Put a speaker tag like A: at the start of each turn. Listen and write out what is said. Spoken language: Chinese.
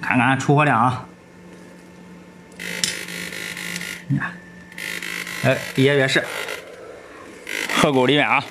A: 看看出货量啊。哎，也也是，河沟里面啊。